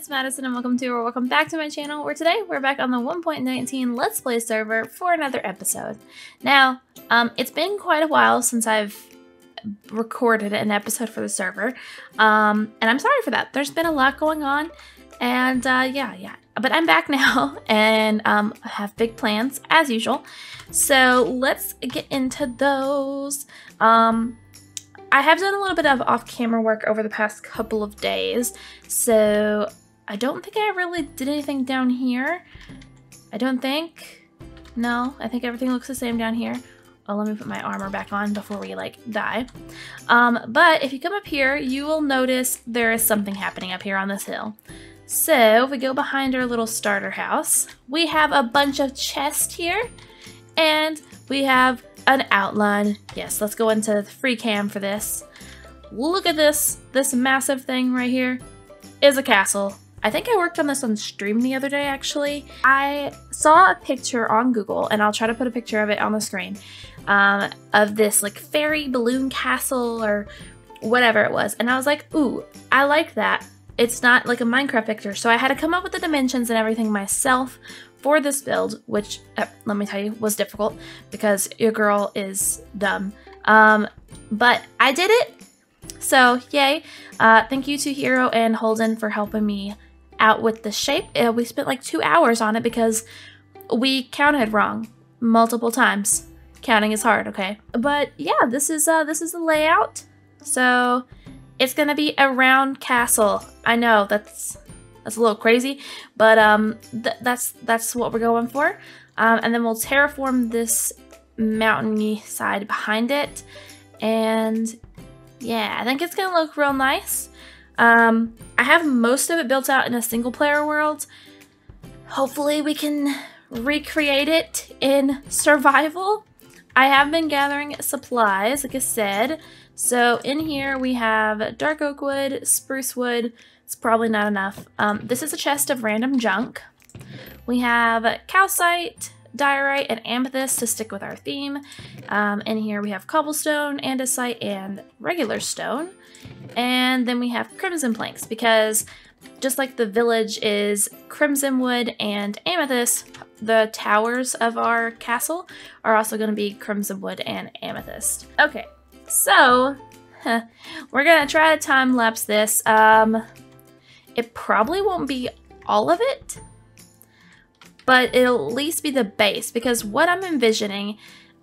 it's Madison and welcome to or welcome back to my channel where today we're back on the 1.19 Let's Play server for another episode. Now, um, it's been quite a while since I've recorded an episode for the server, um, and I'm sorry for that. There's been a lot going on, and uh, yeah, yeah. But I'm back now, and um, I have big plans, as usual. So let's get into those. Um, I have done a little bit of off-camera work over the past couple of days, so I don't think I really did anything down here. I don't think. No, I think everything looks the same down here. Oh, let me put my armor back on before we, like, die. Um, but if you come up here, you will notice there is something happening up here on this hill. So, if we go behind our little starter house, we have a bunch of chests here, and we have an outline. Yes, let's go into the free cam for this. Look at this. This massive thing right here is a castle. I think I worked on this on stream the other day, actually. I saw a picture on Google, and I'll try to put a picture of it on the screen, um, of this like fairy balloon castle or whatever it was. And I was like, ooh, I like that. It's not like a Minecraft picture, so I had to come up with the dimensions and everything myself for this build, which, uh, let me tell you, was difficult because your girl is dumb. Um, but I did it, so yay. Uh, thank you to Hero and Holden for helping me out with the shape. Uh, we spent like two hours on it because we counted wrong multiple times. Counting is hard, okay? But yeah, this is uh, this is the layout. So it's gonna be a round castle. I know that's that's a little crazy, but um, th that's that's what we're going for. Um, and then we'll terraform this mountainy side behind it, and yeah, I think it's gonna look real nice. Um, I have most of it built out in a single player world. Hopefully we can recreate it in survival. I have been gathering supplies, like I said. So in here we have dark oak wood, spruce wood, it's probably not enough. Um, this is a chest of random junk. We have calcite, diorite, and amethyst to stick with our theme. Um, in here we have cobblestone, andesite, and regular stone. And then we have crimson planks because just like the village is crimson wood and amethyst, the towers of our castle are also going to be crimson wood and amethyst. Okay, so we're going to try to time lapse this. Um, it probably won't be all of it, but it'll at least be the base because what I'm envisioning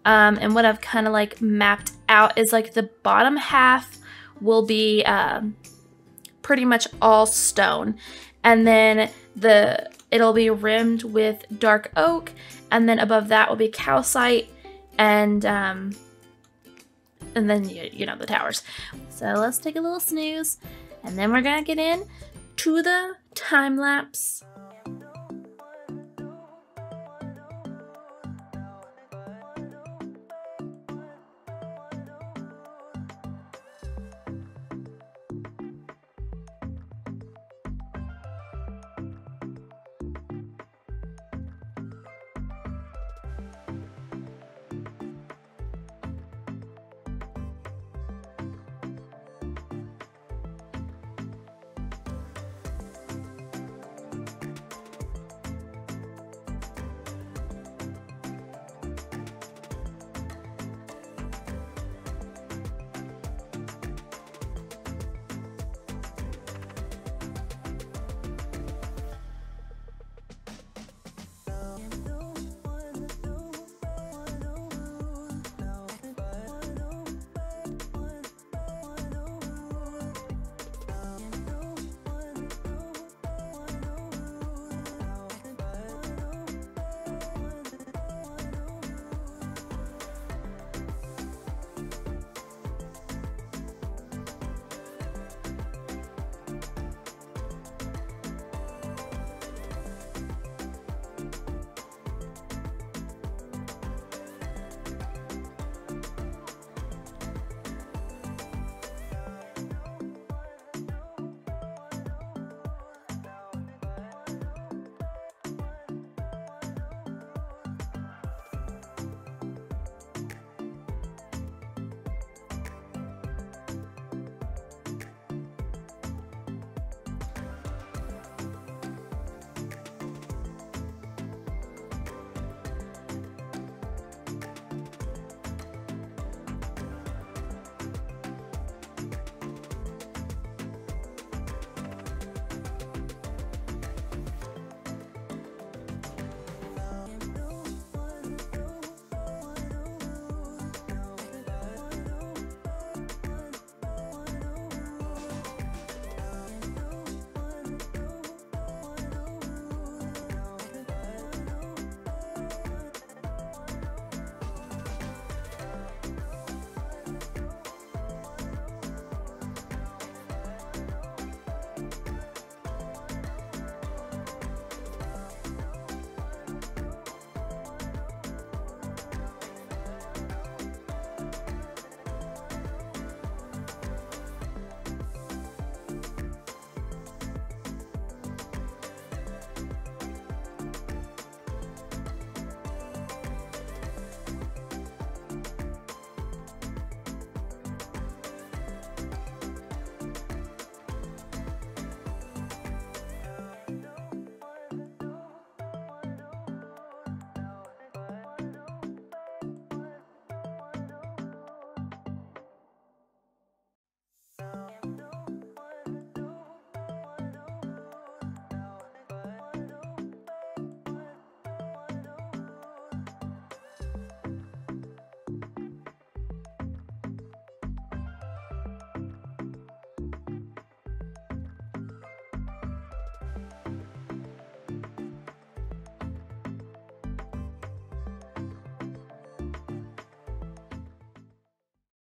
um, and what I've kind of like mapped out is like the bottom half will be um, pretty much all stone and then the it'll be rimmed with dark oak and then above that will be calcite and um, and then you, you know the towers so let's take a little snooze and then we're gonna get in to the time lapse.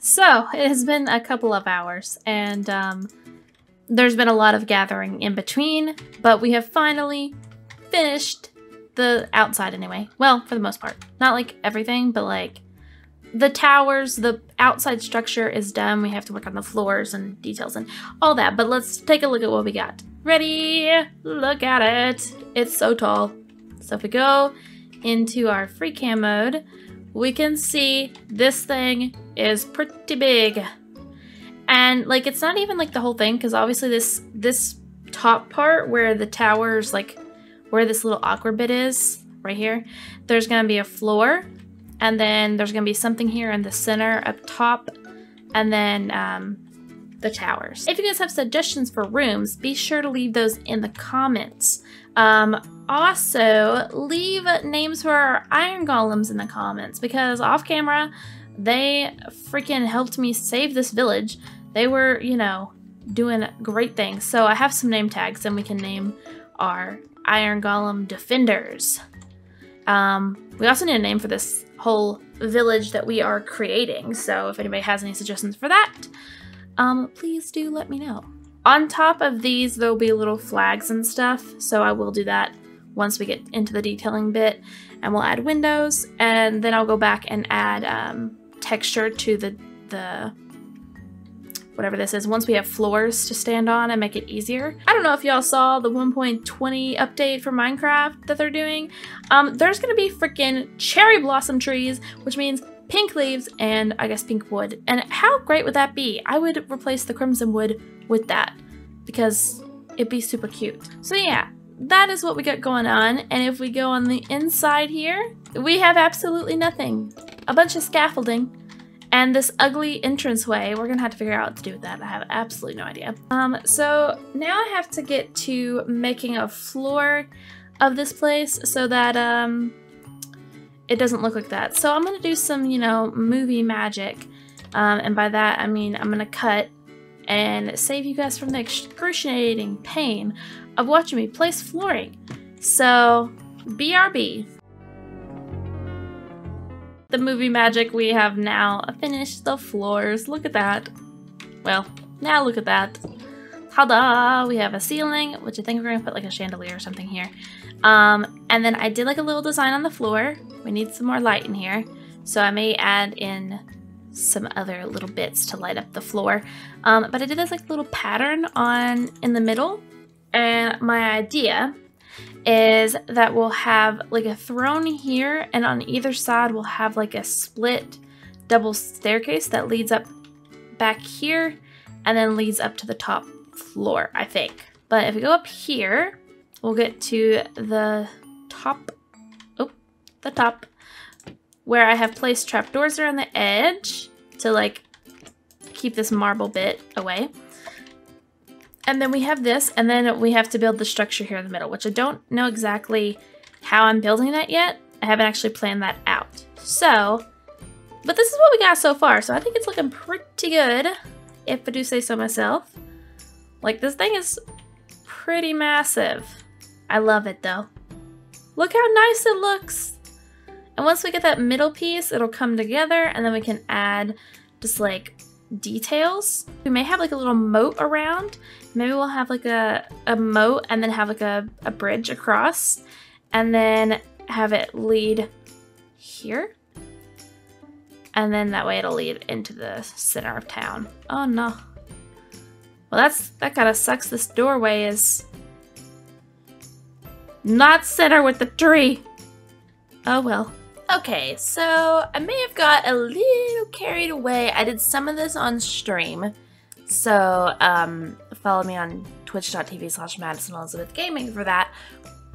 So, it has been a couple of hours, and um, there's been a lot of gathering in between, but we have finally finished the outside anyway. Well, for the most part. Not like everything, but like the towers, the outside structure is done. We have to work on the floors and details and all that. But let's take a look at what we got. Ready? Look at it. It's so tall. So if we go into our free cam mode, we can see this thing is pretty big. And like it's not even like the whole thing because obviously this this top part where the towers like where this little awkward bit is right here, there's going to be a floor and then there's going to be something here in the center up top and then um, the towers. If you guys have suggestions for rooms, be sure to leave those in the comments. Um, also, leave names for our iron golems in the comments because off camera, they freaking helped me save this village. They were, you know, doing great things. So I have some name tags and we can name our iron golem defenders. Um, we also need a name for this whole village that we are creating. So if anybody has any suggestions for that, um, please do let me know. On top of these, there'll be little flags and stuff, so I will do that once we get into the detailing bit. And we'll add windows, and then I'll go back and add um, texture to the, the whatever this is, once we have floors to stand on and make it easier. I don't know if y'all saw the 1.20 update for Minecraft that they're doing. Um, there's gonna be freaking cherry blossom trees, which means pink leaves and I guess pink wood. And how great would that be? I would replace the crimson wood with that because it'd be super cute. So yeah, that is what we got going on. And if we go on the inside here, we have absolutely nothing. A bunch of scaffolding and this ugly entranceway. We're gonna have to figure out what to do with that. I have absolutely no idea. Um, so now I have to get to making a floor of this place so that um, it doesn't look like that. So I'm gonna do some, you know, movie magic. Um, and by that, I mean I'm gonna cut and save you guys from the excruciating pain of watching me place flooring. So, BRB. The movie magic we have now finished the floors. Look at that. Well, now look at that. Ta-da! We have a ceiling, which I think we're gonna put like a chandelier or something here. Um, and then I did like a little design on the floor. We need some more light in here. So I may add in some other little bits to light up the floor. Um, but I did this like little pattern on in the middle. And my idea is that we'll have like a throne here and on either side we'll have like a split double staircase that leads up back here and then leads up to the top floor, I think. But if we go up here, we'll get to the top, oh, the top, where I have placed trapdoors around the edge to like keep this marble bit away. And then we have this, and then we have to build the structure here in the middle, which I don't know exactly how I'm building that yet. I haven't actually planned that out. So, but this is what we got so far, so I think it's looking pretty good, if I do say so myself. Like, this thing is pretty massive. I love it, though. Look how nice it looks! And once we get that middle piece, it'll come together, and then we can add just, like, details. We may have like a little moat around. Maybe we'll have like a, a moat and then have like a, a bridge across and then have it lead here. And then that way it'll lead into the center of town. Oh no. Well, that's that kind of sucks. This doorway is not center with the tree. Oh well. Okay, so I may have got a little carried away. I did some of this on stream. So, um, follow me on twitch.tv slash Madison Elizabeth Gaming for that.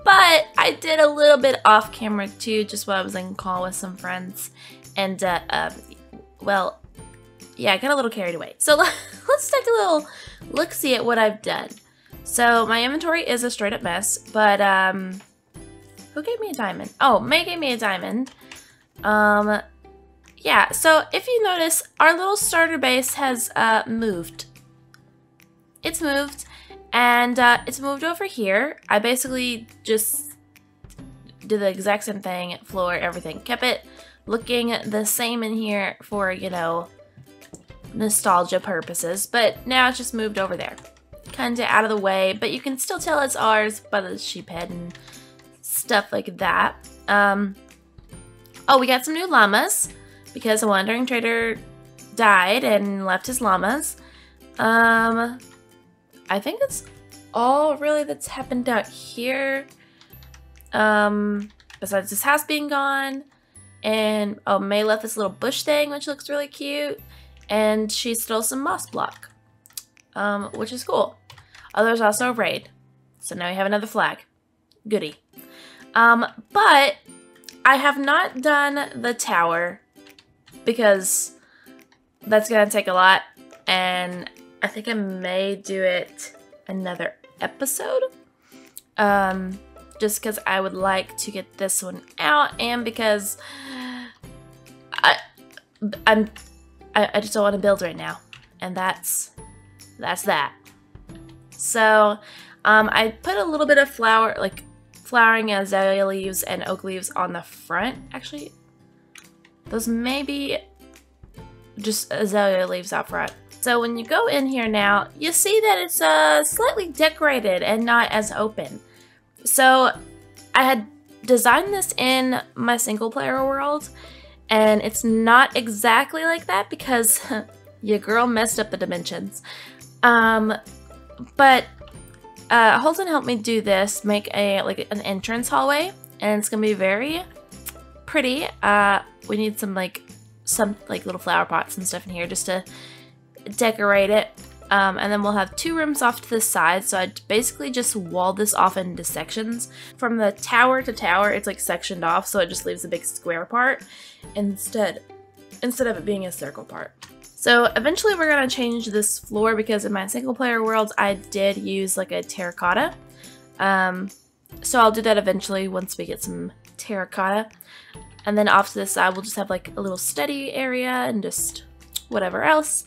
But I did a little bit off camera too, just while I was in call with some friends. And, uh, um, well, yeah, I got a little carried away. So let's take a little look-see at what I've done. So my inventory is a straight up mess, but, um, who gave me a diamond? Oh, May gave me a diamond. Um, yeah, so if you notice, our little starter base has uh, moved. It's moved, and uh, it's moved over here. I basically just did the exact same thing, floor, everything. Kept it looking the same in here for, you know, nostalgia purposes, but now it's just moved over there. Kinda out of the way, but you can still tell it's ours by the sheep head and stuff like that. Um, oh, we got some new llamas because a wandering trader died and left his llamas. Um, I think that's all really that's happened out here. Um, besides this house being gone. And oh, May left this little bush thing, which looks really cute. And she stole some moss block, um, which is cool. Oh, there's also a raid. So now we have another flag. Goody. Um, but I have not done the tower because that's going to take a lot. And I think I may do it another episode. Um, just because I would like to get this one out and because I, I'm, I, I just don't want to build right now. And that's, that's that. So, um, I put a little bit of flower, like flowering azalea leaves and oak leaves on the front. Actually, those may be just azalea leaves out front. So when you go in here now, you see that it's uh, slightly decorated and not as open. So I had designed this in my single player world and it's not exactly like that because your girl messed up the dimensions. Um, but uh, Holden helped me do this, make a like an entrance hallway, and it's gonna be very pretty. Uh, we need some like some like little flower pots and stuff in here just to decorate it. Um, and then we'll have two rooms off to the side. So I basically just wall this off into sections. From the tower to tower, it's like sectioned off, so it just leaves a big square part instead instead of it being a circle part. So eventually we're gonna change this floor because in my single player world, I did use like a terracotta. Um, so I'll do that eventually once we get some terracotta. And then off to the side, we'll just have like a little study area and just whatever else.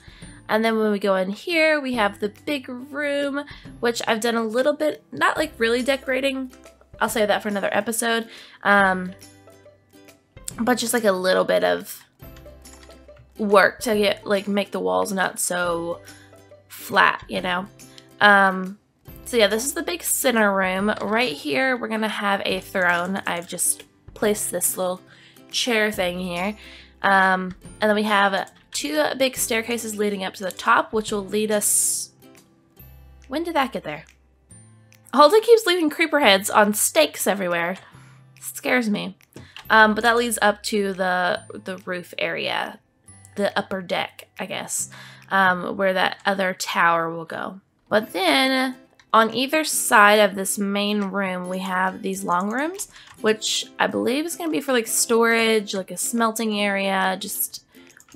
And then when we go in here, we have the big room, which I've done a little bit, not like really decorating. I'll say that for another episode. Um, but just like a little bit of work to get, like, make the walls not so flat, you know? Um, so yeah, this is the big center room. Right here, we're gonna have a throne. I've just placed this little chair thing here. Um, and then we have two big staircases leading up to the top, which will lead us... When did that get there? Holden keeps leaving creeper heads on stakes everywhere. Scares me. Um, but that leads up to the the roof area, the upper deck, I guess, um, where that other tower will go. But then on either side of this main room, we have these long rooms, which I believe is going to be for like storage, like a smelting area, just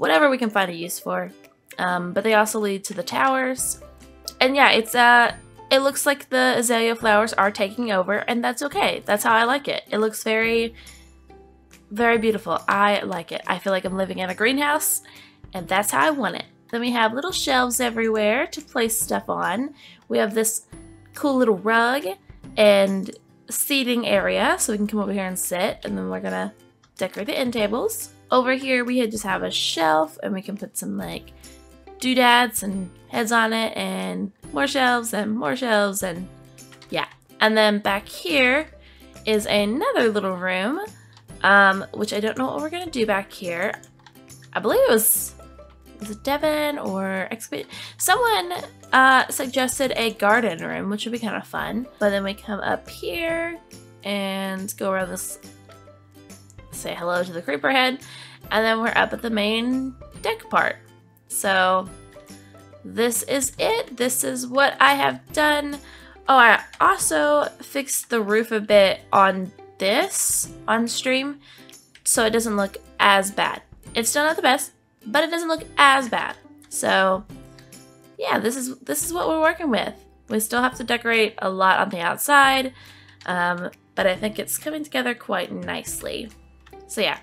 whatever we can find a use for. Um, but they also lead to the towers. And yeah, it's uh, it looks like the azalea flowers are taking over, and that's okay. That's how I like it. It looks very, very beautiful. I like it. I feel like I'm living in a greenhouse, and that's how I want it. Then we have little shelves everywhere to place stuff on. We have this cool little rug and seating area, so we can come over here and sit, and then we're gonna decorate the end tables. Over here, we just have a shelf and we can put some like doodads and heads on it and more shelves and more shelves and yeah. And then back here is another little room, um, which I don't know what we're gonna do back here. I believe it was, was it Devin or? Someone uh, suggested a garden room, which would be kind of fun. But then we come up here and go around this say hello to the creeper head, and then we're up at the main deck part. So this is it. This is what I have done. Oh, I also fixed the roof a bit on this on stream so it doesn't look as bad. It's still not the best, but it doesn't look as bad. So yeah, this is this is what we're working with. We still have to decorate a lot on the outside, um, but I think it's coming together quite nicely. So yeah,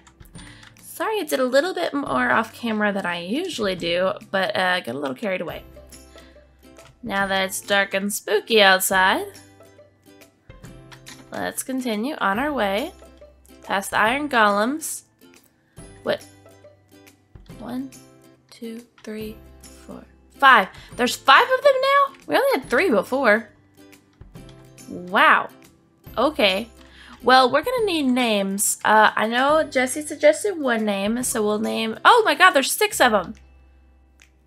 sorry I did a little bit more off camera than I usually do, but uh, got a little carried away. Now that it's dark and spooky outside, let's continue on our way past the iron golems. What? One, two, three, four, five. There's five of them now? We only had three before. Wow. Okay. Well, we're gonna need names. Uh, I know Jesse suggested one name, so we'll name... Oh my god, there's six of them!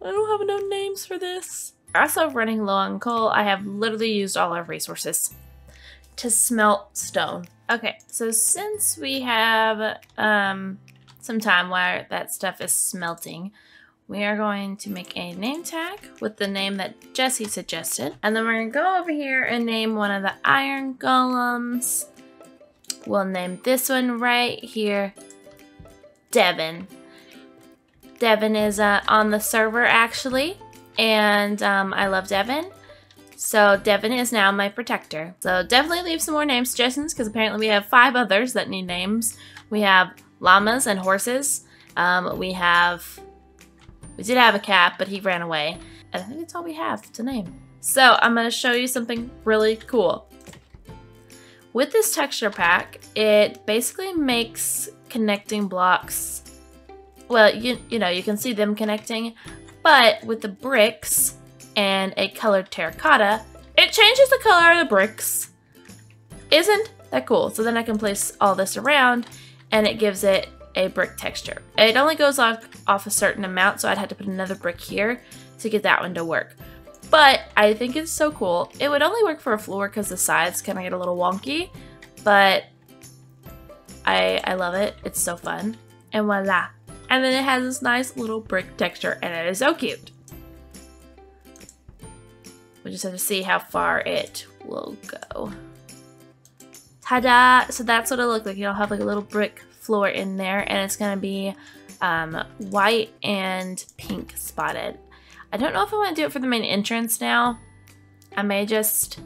I don't have enough names for this. Also running low on coal, I have literally used all our resources to smelt stone. Okay, so since we have um, some time while that stuff is smelting, we are going to make a name tag with the name that Jesse suggested. And then we're to go over here and name one of the iron golems. We'll name this one right here Devin. Devin is uh, on the server actually, and um, I love Devin. So Devin is now my protector. So definitely leave some more name suggestions because apparently we have five others that need names. We have llamas and horses. Um, we have, we did have a cat, but he ran away. I think that's all we have to name. So I'm going to show you something really cool. With this texture pack, it basically makes connecting blocks, well, you, you know, you can see them connecting, but with the bricks, and a colored terracotta, it changes the color of the bricks. Isn't that cool? So then I can place all this around and it gives it a brick texture. It only goes off, off a certain amount, so I'd have to put another brick here to get that one to work. But I think it's so cool. It would only work for a floor because the sides kind of get a little wonky, but I, I love it. It's so fun. And voila. And then it has this nice little brick texture and it is so cute. We just have to see how far it will go. Ta-da! So that's what it'll look like. You'll have like a little brick floor in there and it's going to be um, white and pink spotted. I don't know if I want to do it for the main entrance now. I may just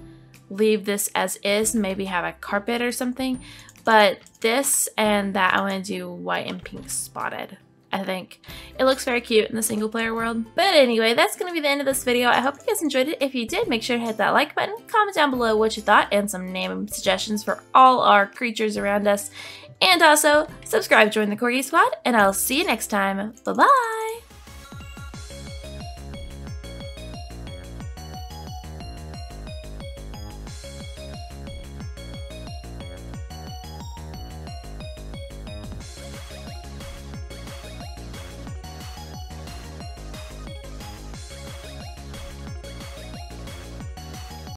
leave this as is, maybe have a carpet or something. But this and that I want to do white and pink spotted. I think. It looks very cute in the single player world. But anyway, that's going to be the end of this video. I hope you guys enjoyed it. If you did, make sure to hit that like button, comment down below what you thought, and some name suggestions for all our creatures around us. And also, subscribe, join the Corgi Squad, and I'll see you next time. Bye-bye!